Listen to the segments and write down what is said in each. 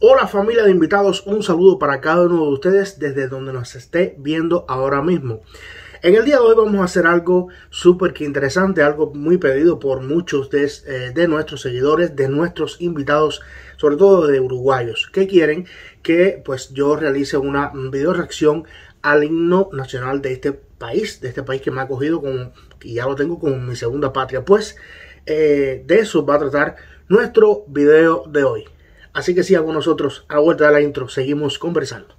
Hola familia de invitados, un saludo para cada uno de ustedes desde donde nos esté viendo ahora mismo. En el día de hoy vamos a hacer algo súper interesante, algo muy pedido por muchos de, eh, de, nuestros seguidores, de nuestros invitados, sobre todo de uruguayos, que quieren que pues yo realice una video reacción al himno nacional de este país, de este país que me ha acogido como, y ya lo tengo como mi segunda patria. Pues eh, de eso va a tratar nuestro video de hoy. Así que siga con nosotros a vuelta de la intro, seguimos conversando.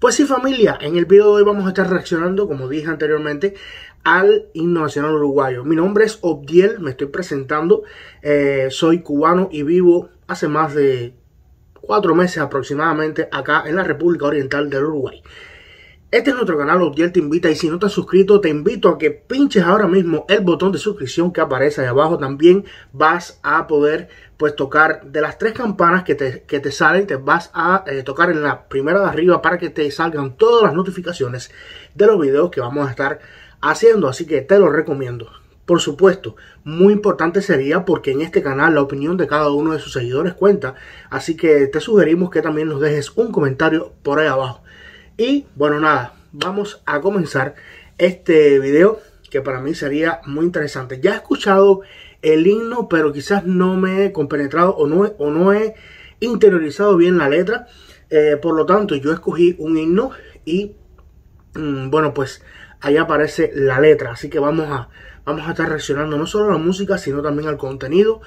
Pues sí familia, en el video de hoy vamos a estar reaccionando, como dije anteriormente, al himno nacional uruguayo. Mi nombre es Obdiel, me estoy presentando, eh, soy cubano y vivo hace más de cuatro meses aproximadamente acá en la República Oriental del Uruguay. Este es nuestro canal, Obdiel te invita y si no te has suscrito te invito a que pinches ahora mismo el botón de suscripción que aparece ahí abajo. También vas a poder pues tocar de las tres campanas que te, que te salen, te vas a eh, tocar en la primera de arriba para que te salgan todas las notificaciones de los videos que vamos a estar haciendo. Así que te lo recomiendo. Por supuesto, muy importante sería porque en este canal la opinión de cada uno de sus seguidores cuenta. Así que te sugerimos que también nos dejes un comentario por ahí abajo. Y bueno, nada, vamos a comenzar este video que para mí sería muy interesante. Ya he escuchado el himno, pero quizás no me he compenetrado o no, o no he interiorizado bien la letra. Eh, por lo tanto, yo escogí un himno y mm, bueno, pues ahí aparece la letra. Así que vamos a, vamos a estar reaccionando no solo a la música, sino también al contenido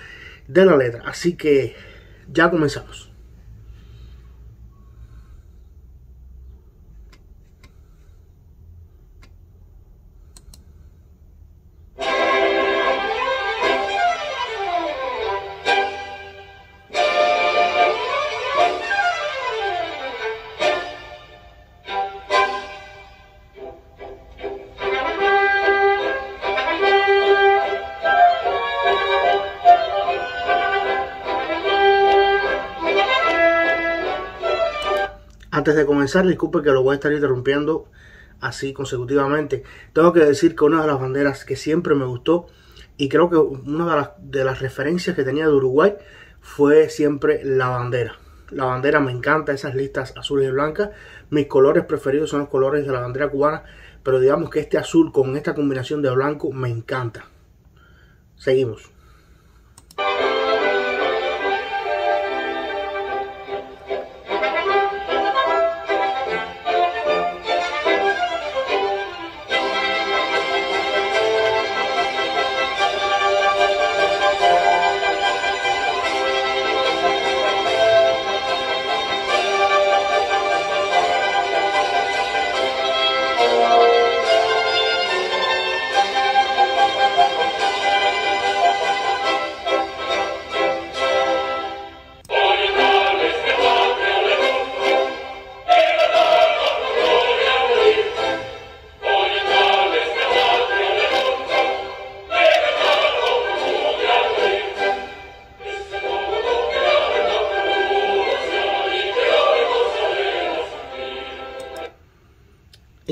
de la letra. Así que ya comenzamos. Antes de comenzar, disculpe que lo voy a estar interrumpiendo así consecutivamente. Tengo que decir que una de las banderas que siempre me gustó y creo que una de las, de las referencias que tenía de Uruguay fue siempre la bandera. La bandera me encanta, esas listas azules y blancas. Mis colores preferidos son los colores de la bandera cubana, pero digamos que este azul con esta combinación de blanco me encanta. Seguimos.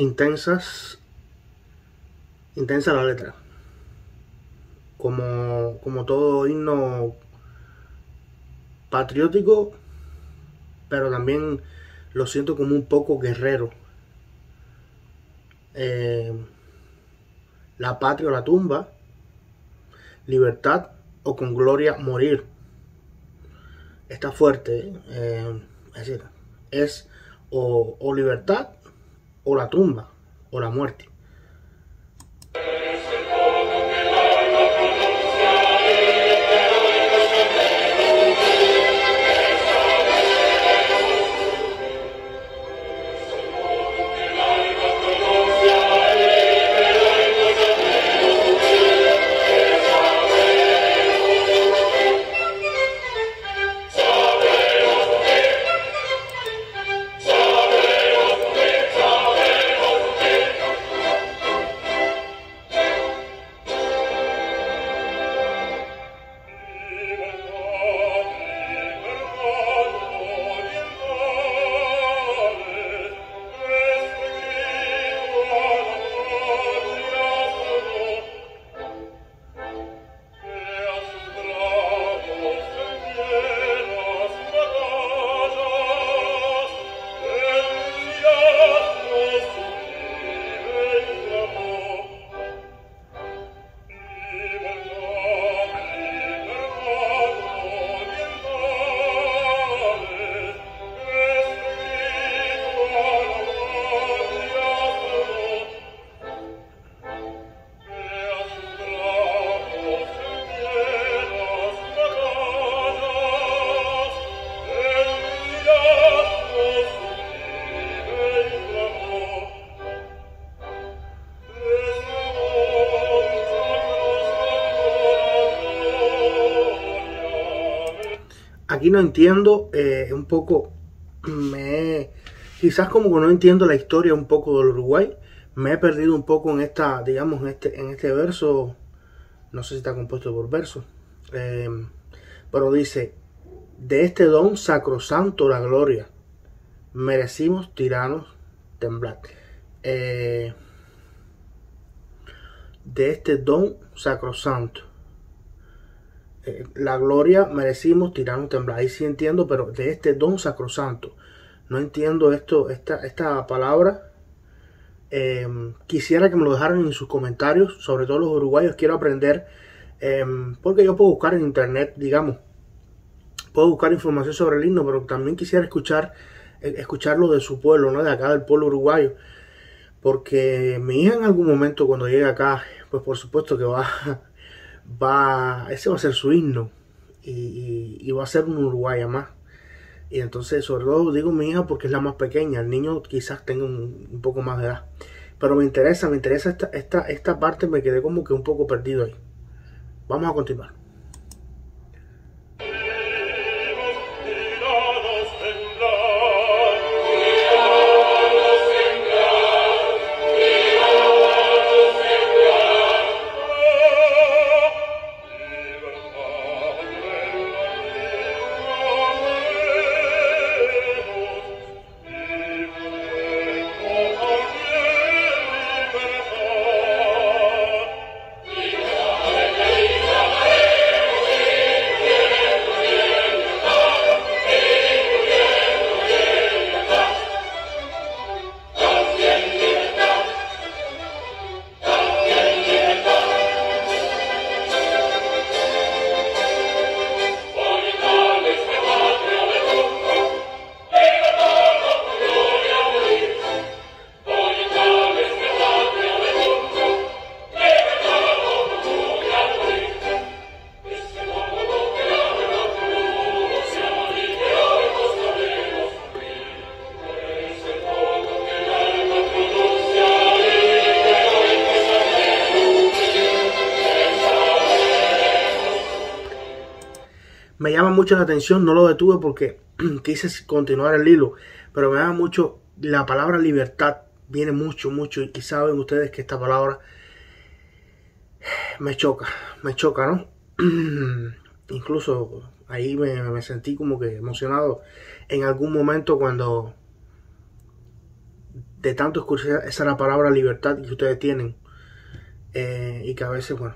Intensas, intensa la letra. Como, como todo himno patriótico, pero también lo siento como un poco guerrero. Eh, la patria o la tumba, libertad o con gloria morir. Está fuerte, eh, es decir, es o, o libertad o la tumba o la muerte. Aquí no entiendo eh, un poco, me, quizás como que no entiendo la historia un poco del Uruguay, me he perdido un poco en esta, digamos, en este, en este verso, no sé si está compuesto por verso, eh, pero dice, de este don sacrosanto la gloria, merecimos tiranos temblar. Eh, de este don sacrosanto. Eh, la gloria merecimos tiranos temblar. Ahí sí entiendo, pero de este don sacrosanto. No entiendo esto, esta, esta palabra. Em, quisiera que me lo dejaran en sus comentarios, sobre todo los uruguayos. Quiero aprender, em, porque yo puedo buscar en internet, digamos, puedo buscar información sobre el himno, pero también quisiera escuchar, eh, escucharlo de su pueblo, ¿no? De acá del pueblo uruguayo. Porque mi hija en algún momento cuando llegue acá, pues por supuesto que va, va, ese va a ser su himno y, va a ser un uruguaya más. Y entonces, sobre todo digo mi hija porque es la más pequeña, el niño quizás tenga un, poco más de edad. Pero me interesa, me interesa esta, esta, esta parte, me quedé como que un poco perdido ahí. Vamos a continuar. Llama mucho la atención, no lo detuve porque quise continuar el hilo, pero me llama mucho la palabra libertad, viene mucho, mucho, y saben ustedes que esta palabra me choca, me choca, ¿no? Incluso ahí me, sentí como que emocionado en algún momento cuando de tanto escuchar esa la palabra libertad que ustedes tienen eh, y que a veces, bueno,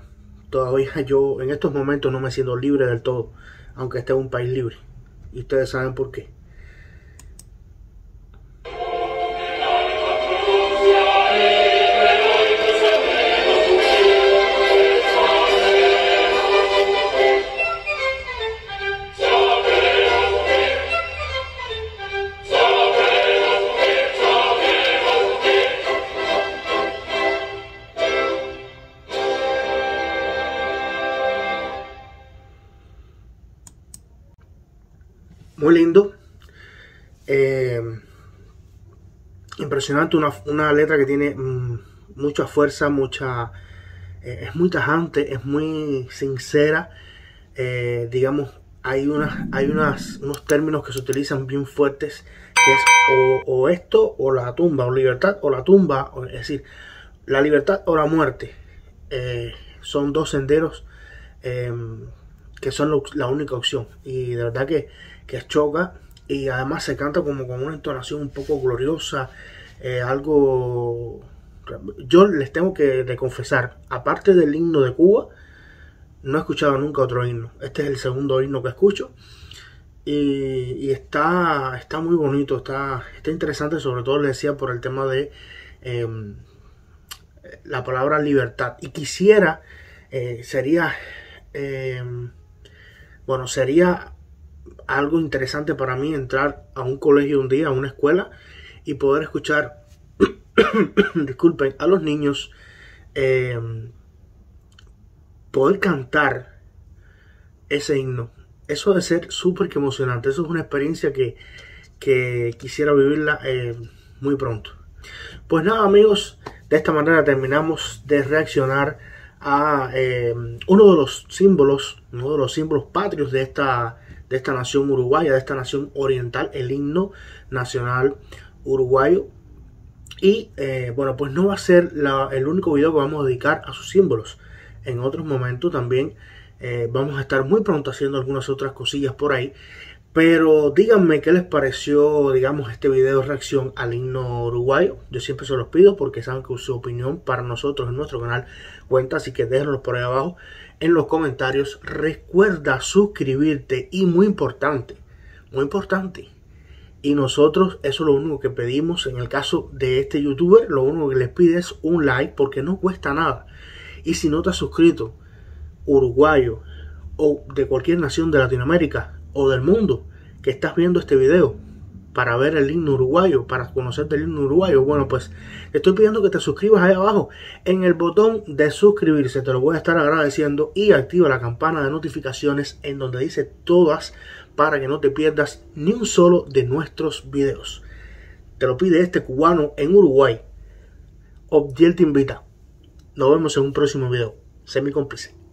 todavía yo en estos momentos no me siento libre del todo aunque esté en un país libre. Y ustedes saben por qué. Muy lindo. Eh, impresionante, una, letra que tiene mm, mucha fuerza, mucha... Eh, es muy tajante, es muy sincera. Eh, digamos, hay, unas, hay unas, unos términos que se utilizan bien fuertes, que es o, esto o la tumba, o libertad o la tumba, es decir, la libertad o la muerte. son dos senderos que son la única opción. Y de verdad que que choca y además se canta como con una entonación un poco gloriosa, eh, algo... Yo les tengo que confesar, aparte del himno de Cuba, no he escuchado nunca otro himno. Este es el segundo himno que escucho. Y, está, está muy bonito, está, está interesante, sobre todo le decía por el tema de em, la palabra libertad. Y quisiera, eh, sería, em, bueno, sería algo interesante para mí entrar a un colegio un día, a una escuela, y poder escuchar, disculpen, a los niños, eh, poder cantar ese himno. Eso debe ser súper emocionante. Eso es una experiencia que, quisiera vivirla eh, muy pronto. Pues nada amigos, de esta manera terminamos de reaccionar a eh, uno de los símbolos, uno de los símbolos patrios de esta de esta nación uruguaya, de esta nación oriental, el himno nacional uruguayo. Y eh, bueno, pues no va a ser el único video que vamos a dedicar a sus símbolos. En otros momentos también eh, vamos a estar muy pronto haciendo algunas otras cosillas por ahí. Pero díganme qué les pareció, digamos, este video de reacción al himno uruguayo. Yo siempre se los pido porque saben que su opinión para nosotros en nuestro canal cuenta. Así que déjenlo por ahí abajo en los comentarios. Recuerda suscribirte y muy importante, muy importante. Y nosotros, eso es lo único que pedimos. En el caso de este youtuber, lo único que les pide es un like porque no cuesta nada. Y si no te has suscrito, uruguayo o de cualquier nación de Latinoamérica, o del mundo que estás viendo este video para ver el himno uruguayo, para conocer el himno uruguayo, bueno, pues te estoy pidiendo que te suscribas ahí abajo en el botón de suscribirse, te lo voy a estar agradeciendo y activa la campana de notificaciones en donde dice todas para que no te pierdas ni un solo de nuestros videos. Te lo pide este cubano en Uruguay. Obdiel te invita. Nos vemos en un próximo video. Sé mi cómplice.